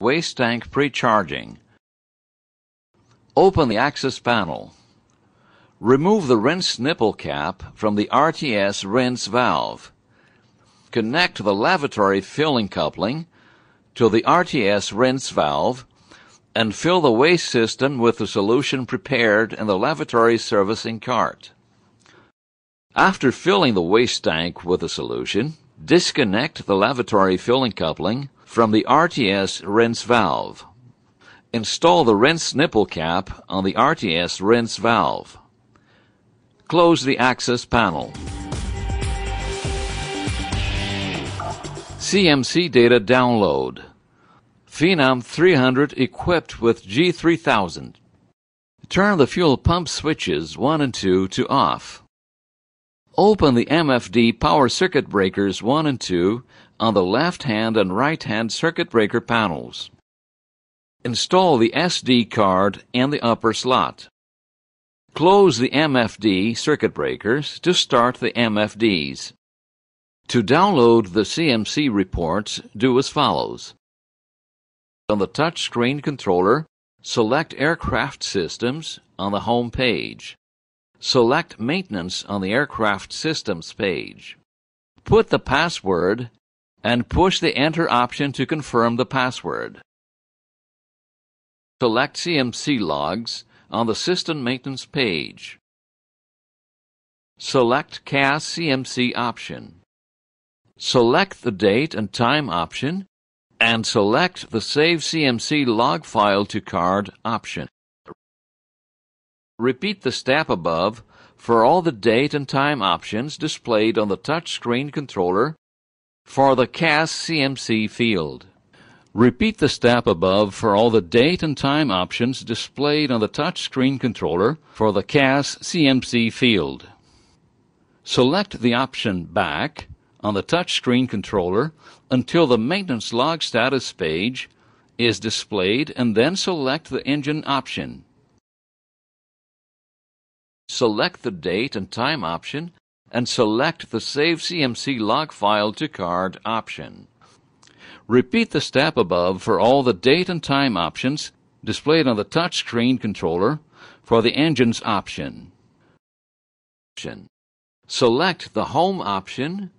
waste tank pre-charging. Open the access panel. Remove the rinse nipple cap from the RTS rinse valve. Connect the lavatory filling coupling to the RTS rinse valve and fill the waste system with the solution prepared in the lavatory servicing cart. After filling the waste tank with the solution, disconnect the lavatory filling coupling from the RTS rinse valve. Install the rinse nipple cap on the RTS rinse valve. Close the access panel. CMC data download. Phenom 300 equipped with G3000. Turn the fuel pump switches 1 and 2 to off. Open the MFD power circuit breakers 1 and 2 on the left hand and right hand circuit breaker panels. Install the SD card in the upper slot. Close the MFD circuit breakers to start the MFDs. To download the CMC reports, do as follows. On the touchscreen controller, select Aircraft Systems on the home page. Select Maintenance on the Aircraft Systems page. Put the password and push the Enter option to confirm the password. Select CMC logs on the System Maintenance page. Select CAS CMC option. Select the Date and Time option and select the Save CMC log file to card option. Repeat the step above for all the date and time options displayed on the touchscreen controller for the CAS CMC field. Repeat the step above for all the date and time options displayed on the touchscreen controller for the CAS CMC field. Select the option Back on the touchscreen controller until the maintenance log status page is displayed and then select the engine option. Select the date and time option and select the Save CMC log file to card option. Repeat the step above for all the date and time options displayed on the touchscreen controller for the engines option. Select the Home option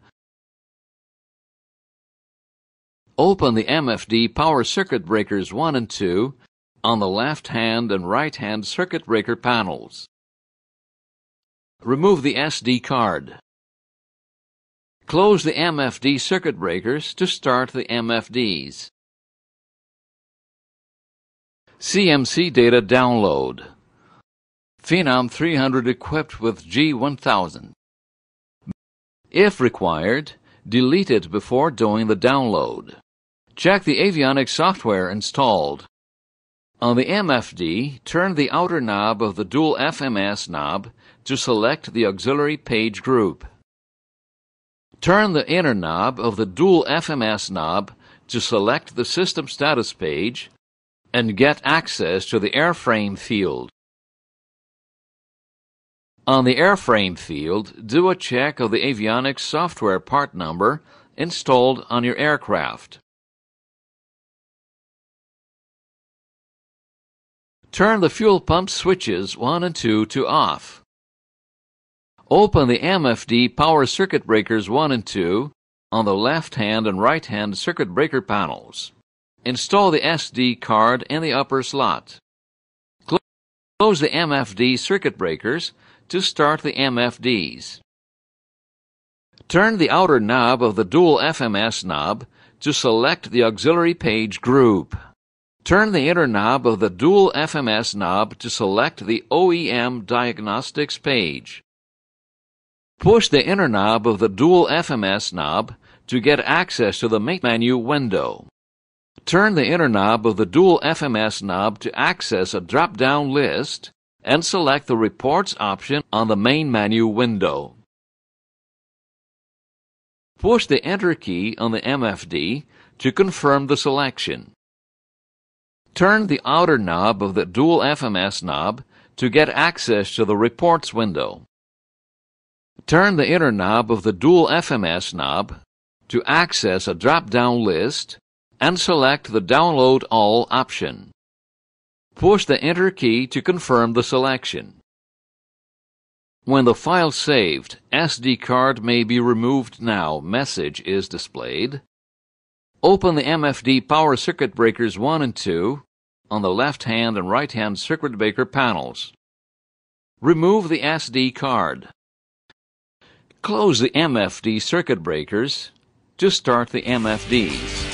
Open the MFD power circuit breakers 1 and 2 on the left hand and right hand circuit breaker panels. Remove the SD card. Close the MFD circuit breakers to start the MFDs. CMC data download. Phenom 300 equipped with G1000. If required, delete it before doing the download. Check the avionics software installed. On the MFD, turn the outer knob of the dual FMS knob to select the auxiliary page group. Turn the inner knob of the dual FMS knob to select the system status page and get access to the airframe field. On the airframe field, do a check of the avionics software part number installed on your aircraft. Turn the fuel pump switches 1 and 2 to off. Open the MFD power circuit breakers 1 and 2 on the left hand and right hand circuit breaker panels. Install the SD card in the upper slot. Close the MFD circuit breakers to start the MFDs. Turn the outer knob of the dual FMS knob to select the auxiliary page group. Turn the inner knob of the dual FMS knob to select the OEM diagnostics page. Push the inner knob of the dual FMS knob to get access to the main menu window. Turn the inner knob of the dual FMS knob to access a drop-down list and select the Reports option on the main menu window. Push the Enter key on the MFD to confirm the selection. Turn the outer knob of the dual FMS knob to get access to the Reports window. Turn the inner knob of the dual FMS knob to access a drop-down list and select the Download All option. Push the Enter key to confirm the selection. When the file saved, SD card may be removed now message is displayed. Open the MFD power circuit breakers 1 and 2 on the left hand and right hand circuit breaker panels. Remove the SD card. Close the MFD circuit breakers to start the MFDs.